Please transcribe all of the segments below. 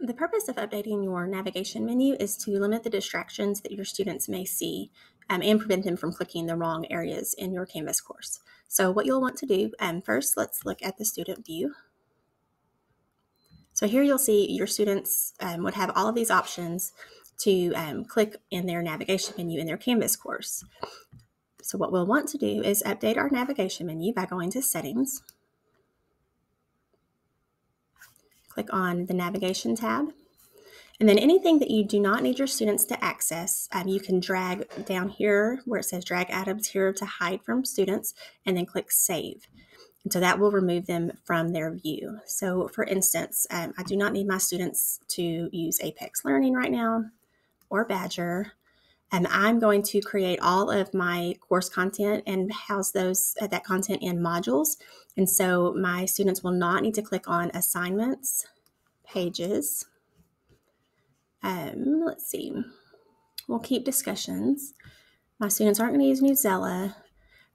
The purpose of updating your navigation menu is to limit the distractions that your students may see um, and prevent them from clicking the wrong areas in your Canvas course. So what you'll want to do, um, first let's look at the student view. So here you'll see your students um, would have all of these options to um, click in their navigation menu in their Canvas course. So what we'll want to do is update our navigation menu by going to settings. Click on the navigation tab. And then anything that you do not need your students to access, um, you can drag down here where it says drag items here to hide from students and then click save. And so that will remove them from their view. So for instance, um, I do not need my students to use Apex Learning right now or Badgr. And I'm going to create all of my course content and house those uh, that content in modules. And so my students will not need to click on assignments, pages. Um, let's see. We'll keep discussions. My students aren't going to use Newsela.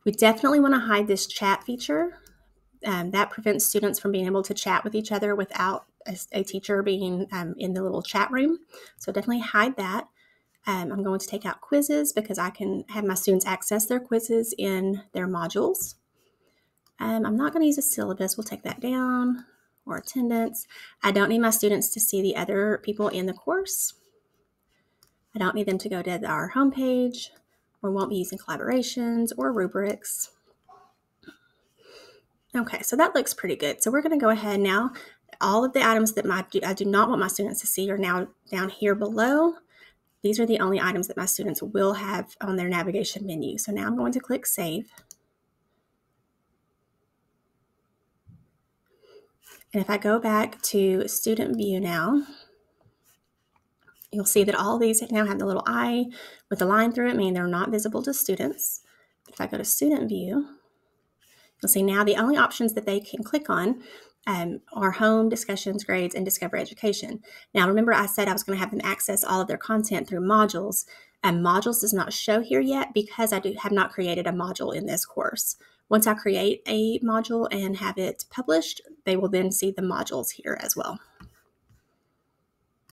We definitely want to hide this chat feature. Um, that prevents students from being able to chat with each other without a, a teacher being um, in the little chat room. So definitely hide that. Um, I'm going to take out quizzes because I can have my students access their quizzes in their modules. Um, I'm not going to use a syllabus. We'll take that down or attendance. I don't need my students to see the other people in the course. I don't need them to go to our homepage. We won't be using collaborations or rubrics. Okay, so that looks pretty good. So we're going to go ahead now. All of the items that my, I do not want my students to see are now down here below. These are the only items that my students will have on their navigation menu. So now I'm going to click Save. And if I go back to Student View now, you'll see that all these now have the little eye with the line through it, meaning they're not visible to students. If I go to Student View, you'll see now the only options that they can click on um, our home, discussions, grades, and discover education. Now, remember I said I was going to have them access all of their content through modules, and modules does not show here yet because I do have not created a module in this course. Once I create a module and have it published, they will then see the modules here as well.